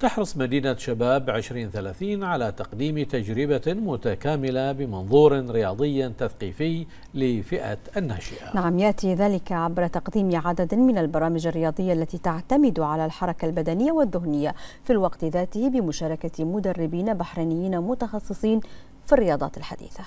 تحرص مدينة شباب 2030 على تقديم تجربة متكاملة بمنظور رياضي تثقيفي لفئة الناشئة. نعم يأتي ذلك عبر تقديم عدد من البرامج الرياضية التي تعتمد على الحركة البدنية والذهنية في الوقت ذاته بمشاركة مدربين بحرينيين متخصصين في الرياضات الحديثة.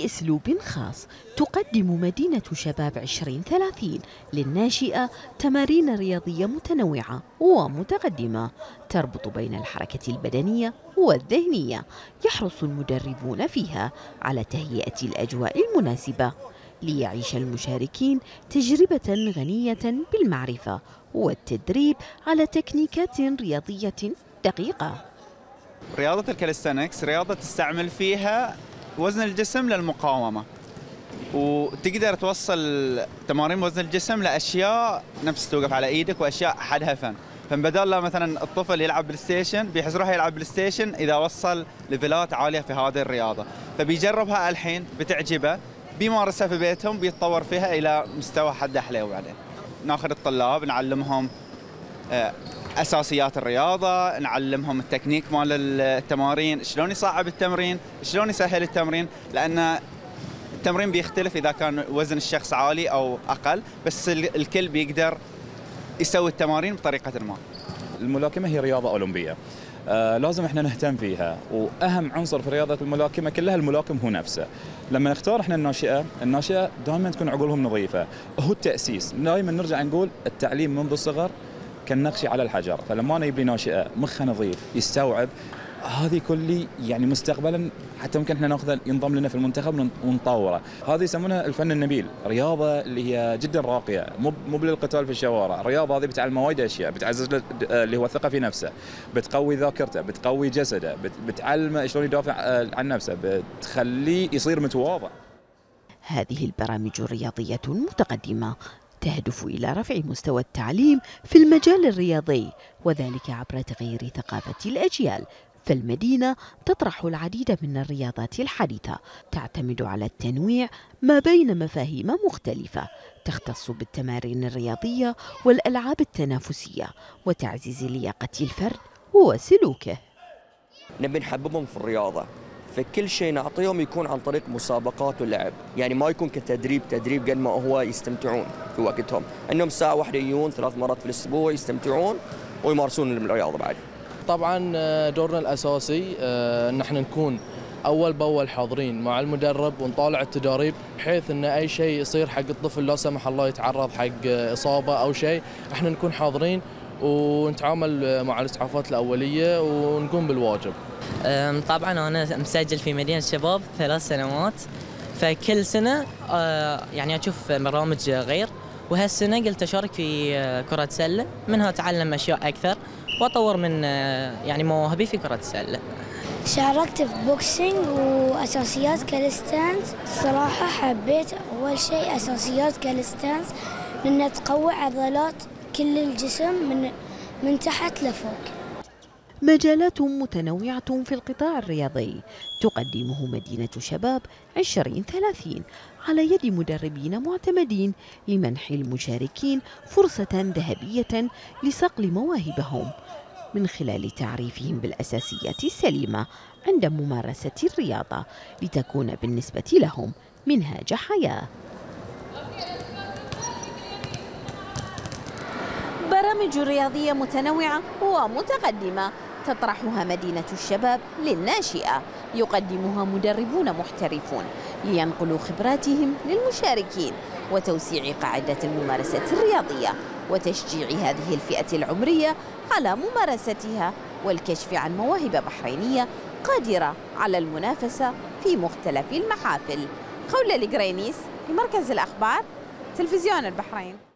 بأسلوب خاص تقدم مدينة شباب 2030 للناشئة تمارين رياضية متنوعة ومتقدمة تربط بين الحركة البدنية والذهنية يحرص المدربون فيها على تهيئة الأجواء المناسبة ليعيش المشاركين تجربة غنية بالمعرفة والتدريب على تكنيكات رياضية دقيقة. رياضة ال calisthenics رياضة تستعمل فيها وزن الجسم للمقاومة. وتقدر توصل تمارين وزن الجسم لأشياء نفس توقف على إيدك وأشياء حدها فن فبدال لا مثلا الطفل يلعب بلاي ستيشن بيحس روحه يلعب بلاي ستيشن إذا وصل ليفلات عالية في هذه الرياضة. فبيجربها الحين بتعجبه بيمارسها في بيتهم بيتطور فيها إلى مستوى حد حلو بعدين ناخذ الطلاب نعلمهم آه، أساسيات الرياضة نعلمهم التكنيك مال التمارين شلون يصعب التمرين شلون يسهل التمرين لأن التمرين بيختلف إذا كان وزن الشخص عالي أو أقل بس الكل بيقدر يسوي التمارين بطريقة ما. الملاكمة هي رياضة أولمبية. آه لازم إحنا نهتم فيها وأهم عنصر في رياضة الملاكمة كلها الملاكم هو نفسه. لما نختار إحنا الناشئة الناشئة دائما تكون عقولهم نظيفة. هو التأسيس. دائما نرجع نقول التعليم منذ الصغر كالنقش على الحجر. فلما أنا يبني ناشئة مخه نظيف يستوعب هذه كلي يعني مستقبلا حتى ممكن إحنا نأخذه ينضم لنا في المنتخب ونطوره، هذه يسمونها الفن النبيل، رياضة اللي هي جدا راقية، مو مو للقتال في الشوارع، الرياضه هذه بتعلم وايد أشياء، بتعزز اللي هو الثقة في نفسه، بتقوي ذاكرته، بتقوي جسده، بتعلمه شلون يدافع عن نفسه، بتخليه يصير متواضع. هذه البرامج الرياضية المتقدمة. تهدف إلى رفع مستوى التعليم في المجال الرياضي وذلك عبر تغيير ثقافة الأجيال. فالمدينة تطرح العديد من الرياضات الحديثة تعتمد على التنويع ما بين مفاهيم مختلفة تختص بالتمارين الرياضية والألعاب التنافسية وتعزيز لياقة الفرد وسلوكه نبي نحببهم في الرياضة. فكل شيء نعطيهم يكون عن طريق مسابقات ولعب يعني ما يكون كتدريب تدريب قد ما هو يستمتعون في وقتهم. إنهم ساعة واحدة يجون ثلاث مرات في الأسبوع يستمتعون ويمارسون الرياضة بعد. طبعا آه، دورنا الأساسي آه، ان إحنا نكون أول بأول حاضرين مع المدرب ونطالع التدريب بحيث إن أي شيء يصير حق الطفل لا سمح الله يتعرض حق إصابة أو شيء إحنا نكون حاضرين ونتعامل مع الإسعافات الأولية ونقوم بالواجب. طبعا أنا مسجل في مدينة شباب ثلاث سنوات فكل سنة يعني أشوف برامج غير وهالسنة قلت أشارك في كرة سلة منها أتعلم أشياء أكثر وأطور من يعني مواهبي في كرة السله. شاركت في boxing وأساسيات calisthenics صراحة حبيت أول شيء أساسيات calisthenics لانها تقوي عضلات كل الجسم من من تحت لفوق. مجالات متنوعة في القطاع الرياضي. تقدمه مدينة شباب 2030 على يد مدربين معتمدين لمنح المشاركين فرصة ذهبية لصقل مواهبهم. من خلال تعريفهم بالأساسيات السليمة عند ممارسة الرياضة لتكون بالنسبة لهم منهاج حياة. برامج رياضية متنوعة ومتقدمة تطرحها مدينة الشباب للناشئة. يقدمها مدربون محترفون لينقلوا خبراتهم للمشاركين وتوسيع قاعدة الممارسة الرياضية وتشجيع هذه الفئة العمرية على ممارستها والكشف عن مواهب بحرينية قادرة على المنافسة في مختلف المحافل. خولة القرينيس في مركز الأخبار تلفزيون البحرين.